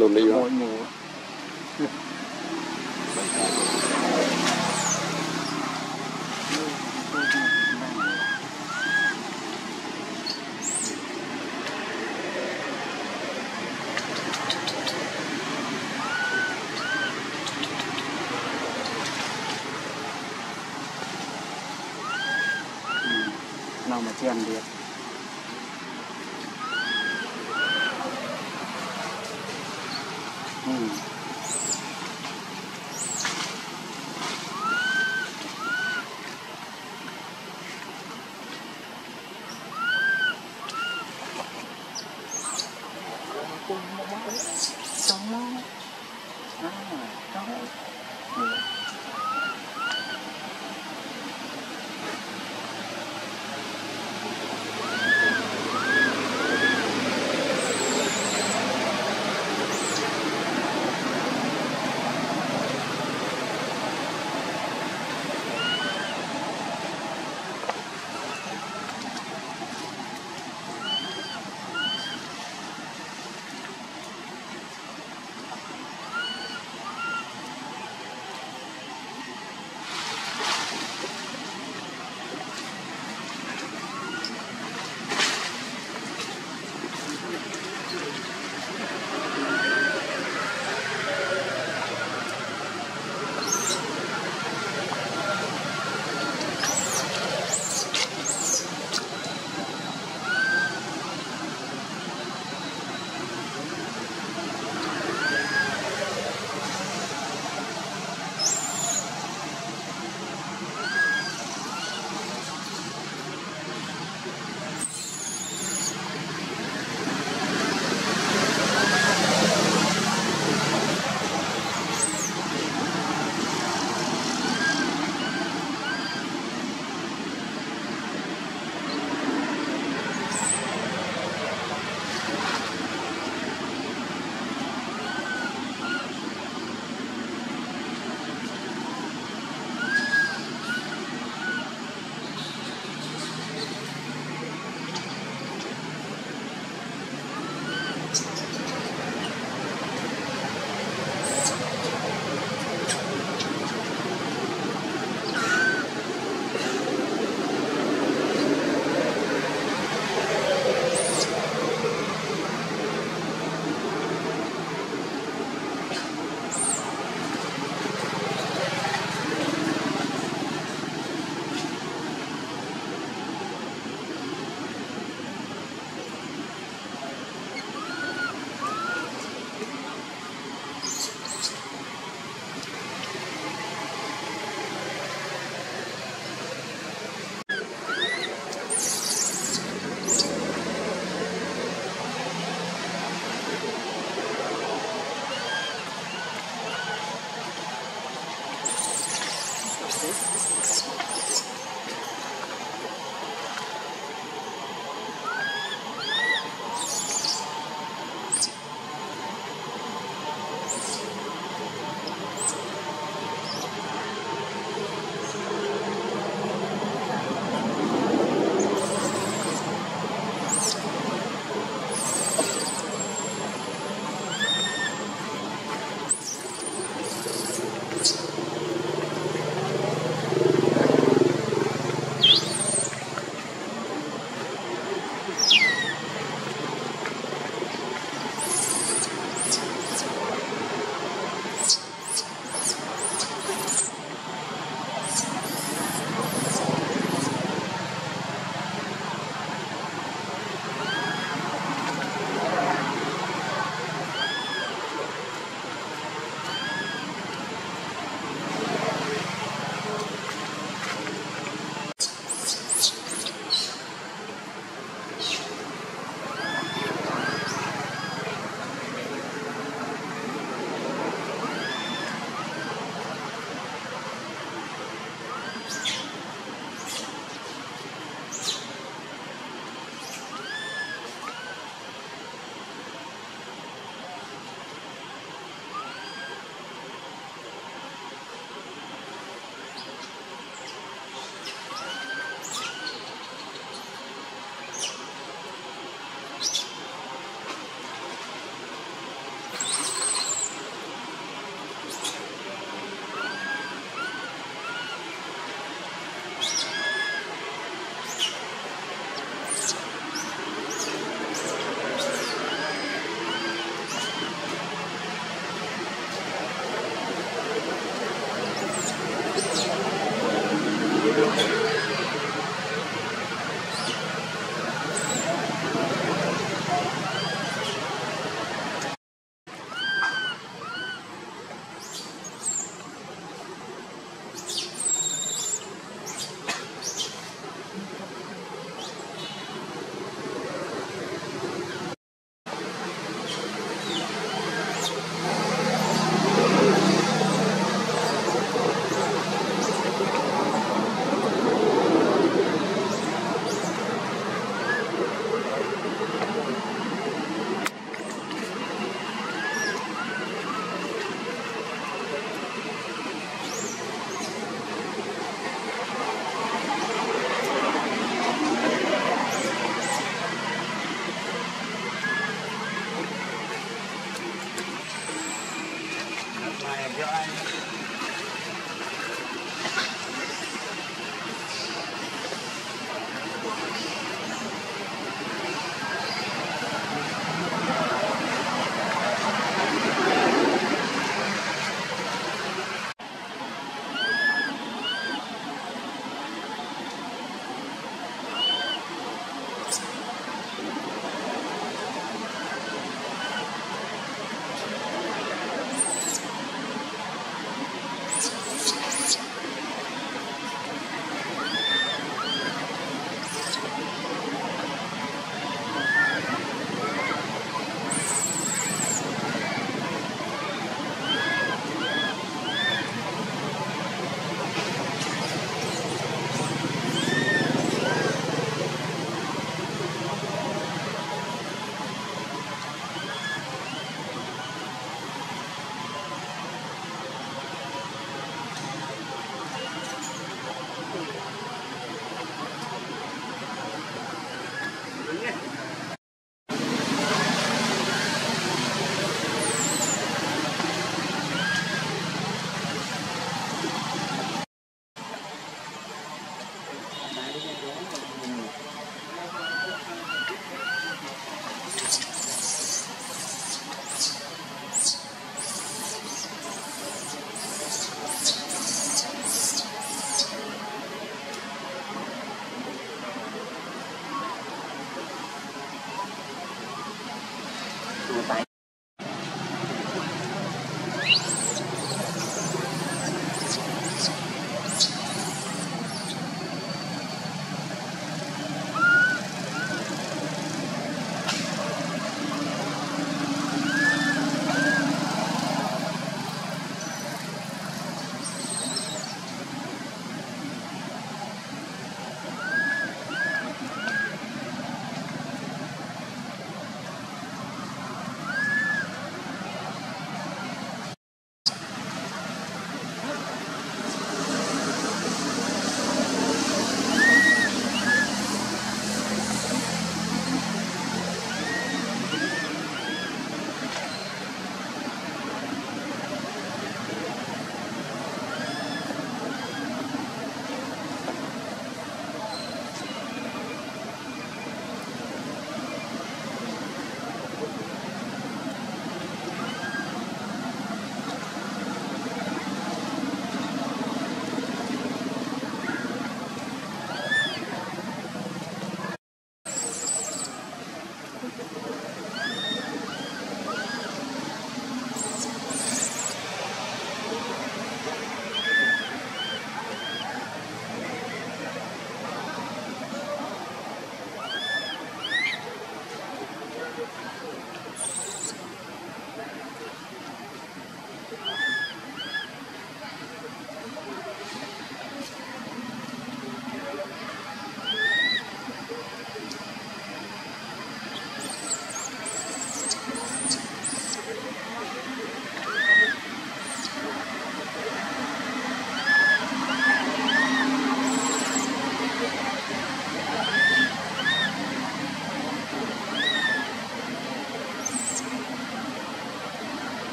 lo meio. No, no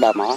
đào mỏ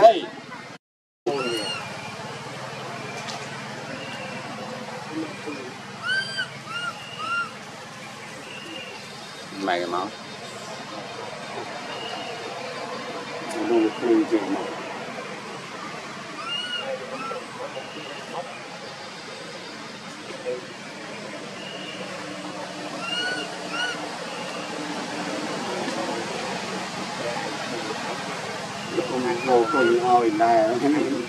哦，应来。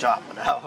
chop it out.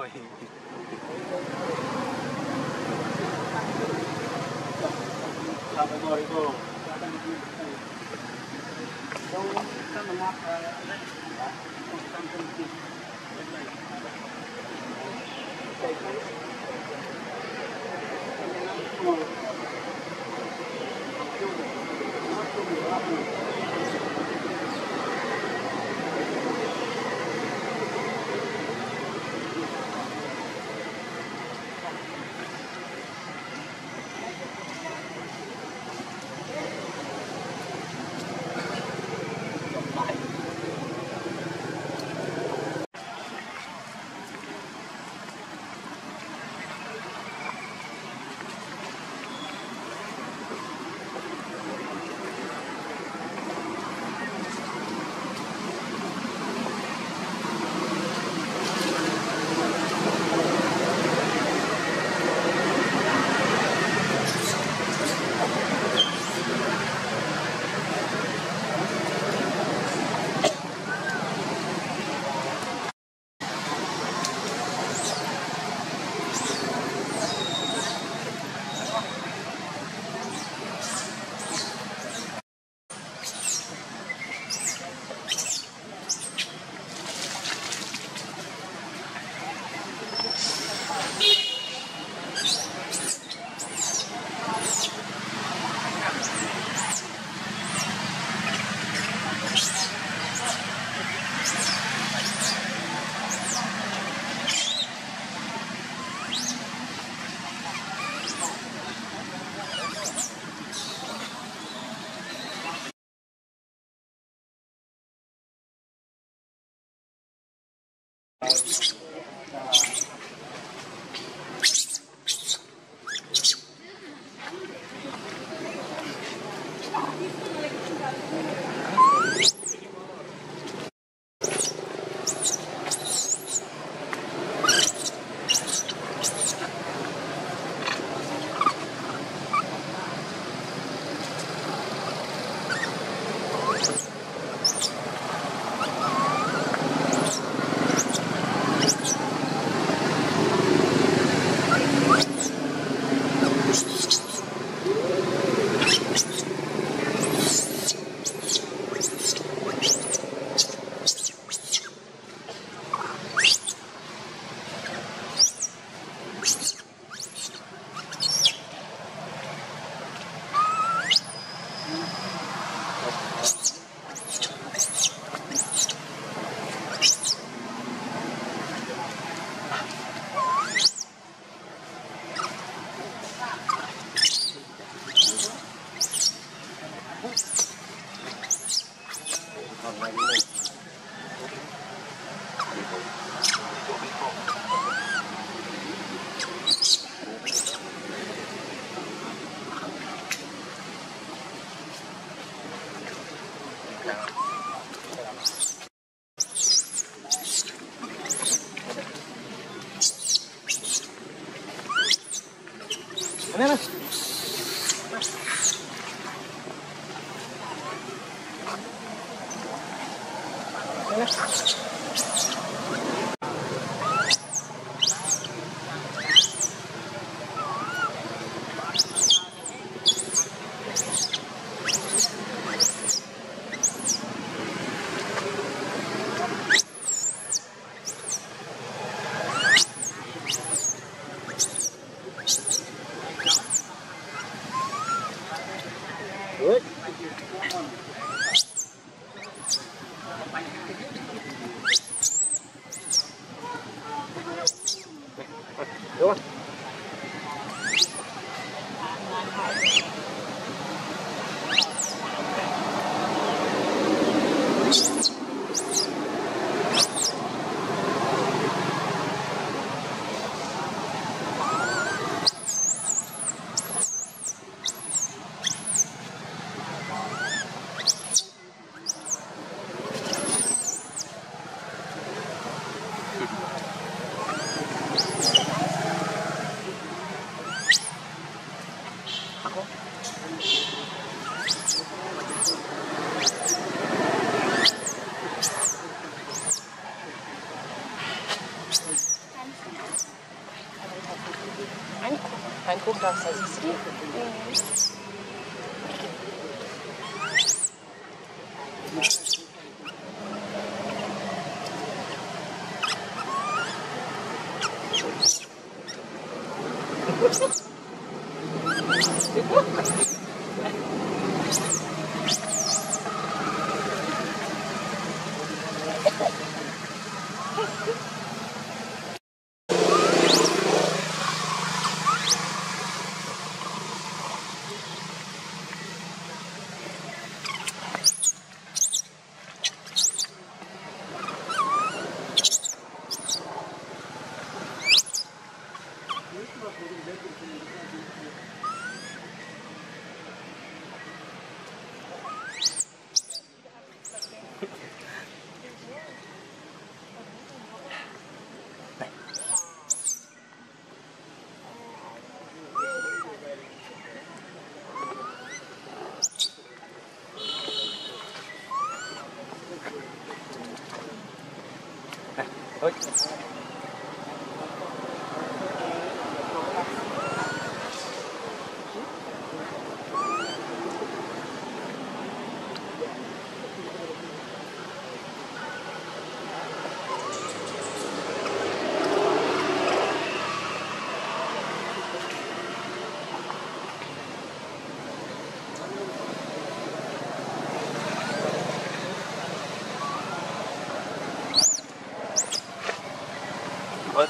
comprar sozinho.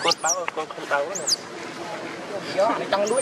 con báo con không báo nữa. Gió trong đuối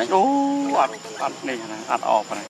ไหมโอ้ อัดอัดนี่นะ อัดออกไป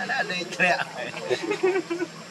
Ano, ano yung kaya?